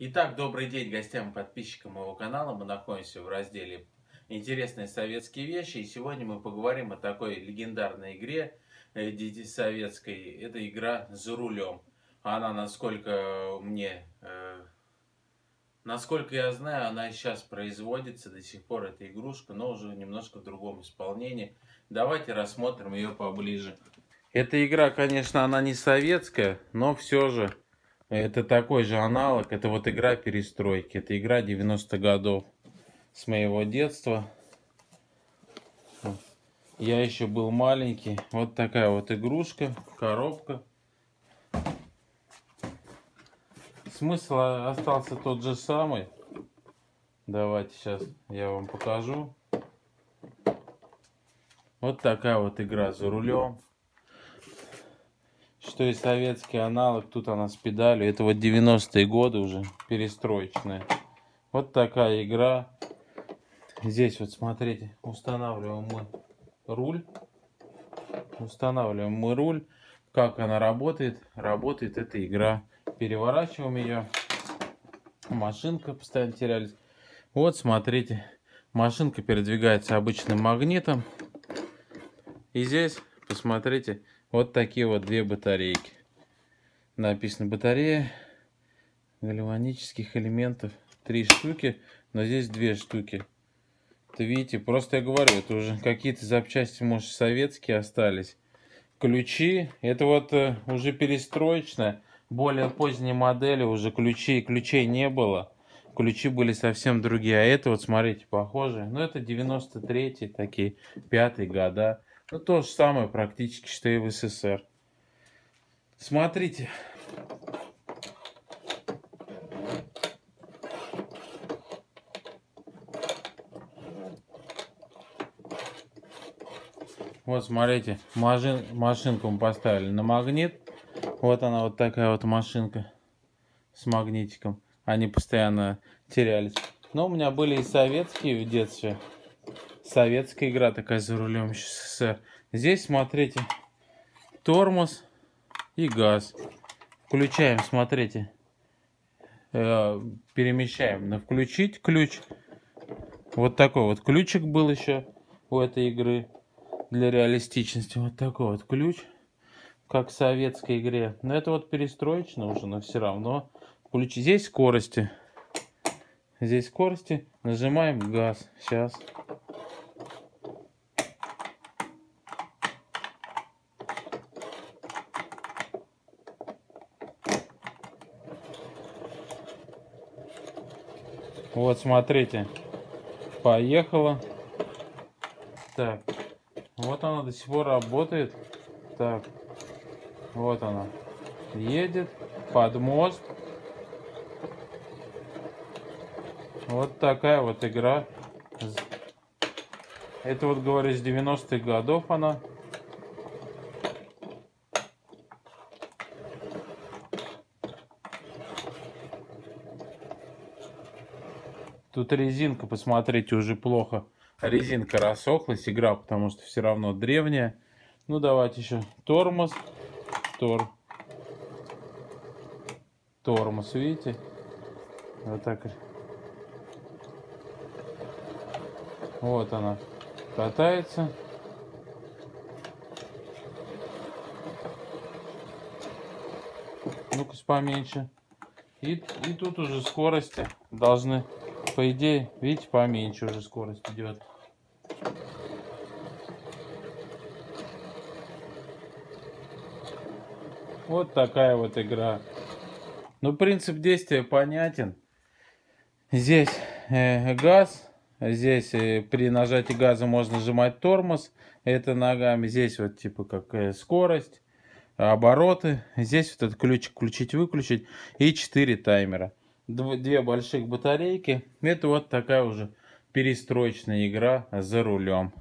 Итак, добрый день гостям и подписчикам моего канала. Мы находимся в разделе «Интересные советские вещи». И сегодня мы поговорим о такой легендарной игре э, советской. Это игра «За рулем». Она, насколько мне... Э, насколько я знаю, она сейчас производится до сих пор, эта игрушка, но уже немножко в другом исполнении. Давайте рассмотрим ее поближе. Эта игра, конечно, она не советская, но все же это такой же аналог. Это вот игра перестройки. Это игра 90-х годов с моего детства. Я еще был маленький. Вот такая вот игрушка, коробка. Смысл остался тот же самый. Давайте сейчас я вам покажу. Вот такая вот игра за рулем что и советский аналог, тут она с педалью. Это вот 90-е годы уже, перестроечная. Вот такая игра. Здесь вот смотрите, устанавливаем мы руль. Устанавливаем мы руль. Как она работает? Работает эта игра. Переворачиваем ее. Машинка постоянно терялись. Вот смотрите, машинка передвигается обычным магнитом. И здесь, посмотрите, вот такие вот две батарейки. Написано батарея гальванических элементов. Три штуки, но здесь две штуки. Это видите, просто я говорю, это уже какие-то запчасти, может, советские остались. Ключи, это вот э, уже перестроечная, более поздние модели, уже ключей, ключей не было. Ключи были совсем другие, а это вот, смотрите, похоже. Ну, это 93-й, такие, 5 года. Ну, то же самое практически, что и в СССР. Смотрите. Вот, смотрите, машин, машинку мы поставили на магнит. Вот она, вот такая вот машинка с магнитиком. Они постоянно терялись. Но у меня были и советские в детстве советская игра такая за рулем СССР. Здесь, смотрите, тормоз и газ. Включаем, смотрите. Э, перемещаем на включить ключ. Вот такой вот ключик был еще у этой игры. Для реалистичности. Вот такой вот ключ. Как в советской игре. Но это вот перестроечно уже, но все равно. Ключ. Здесь скорости. Здесь скорости. Нажимаем газ. Сейчас. Вот, смотрите. Поехала. Так. Вот она до сих пор работает. Так. Вот она. Едет под мост. Вот такая вот игра. Это вот, говорю, с 90-х годов она. Тут резинка, посмотрите, уже плохо. Резинка рассохлась, игра, потому что все равно древняя. Ну, давайте еще тормоз. Тор. Тормоз, видите? Вот так. Вот она катается. Ну-ка, поменьше. И, и тут уже скорости должны по идее, видите, поменьше уже скорость идет. Вот такая вот игра. Ну, принцип действия понятен. Здесь э, газ. Здесь э, при нажатии газа можно нажимать тормоз. Это ногами. Здесь вот типа как э, скорость, обороты. Здесь вот этот ключик включить-выключить. И 4 таймера две больших батарейки. Это вот такая уже перестроечная игра за рулем.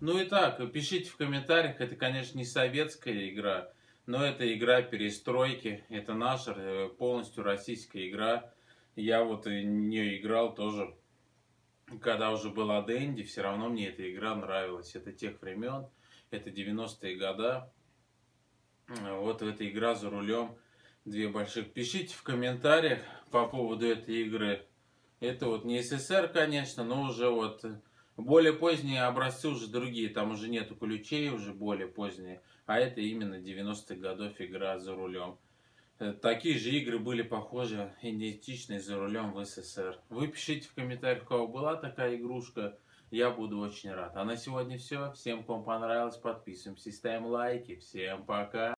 Ну и так, пишите в комментариях, это, конечно, не советская игра, но это игра перестройки, это наша э, полностью российская игра. Я вот и не играл тоже, когда уже была Дэнди, все равно мне эта игра нравилась. Это тех времен, это 90-е года. Вот эта игра за рулем две больших. Пишите в комментариях по поводу этой игры. Это вот не СССР, конечно, но уже вот более поздние образцы уже другие. Там уже нету ключей, уже более поздние. А это именно 90-х годов игра за рулем. Э, такие же игры были похожи, идентичные за рулем в СССР. Вы пишите в комментариях, у кого была такая игрушка. Я буду очень рад. А на сегодня все. Всем, кому понравилось, подписываемся, ставим лайки. Всем пока.